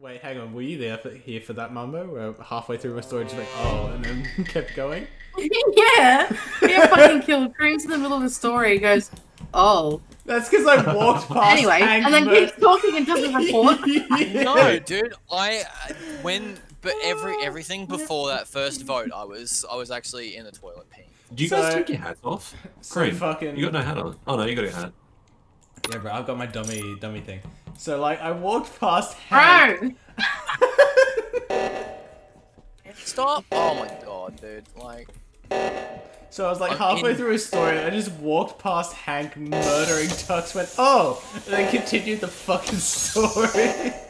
Wait, hang on. Were you there for, here for that mumbo? Where halfway through my story, just like, oh, and then kept going. yeah. Yeah, fucking killed. Screams in the middle of the story. He goes, oh. That's because I walked past. Anyway, Hank and then Mur- keeps talking and doesn't report. Yeah. No, dude. I uh, when but every everything before that first vote, I was I was actually in the toilet peeing. Do you guys So- take your hats off? so Cream. fucking- You got no hat on. Oh no, you got your hat. Yeah, bro. I've got my dummy, dummy thing. So like, I walked past Hank. Stop! Oh my god, dude. Like, So I was like I'm halfway in- through his story, and I just walked past Hank murdering Tux. Went, oh, and then continued the fucking story.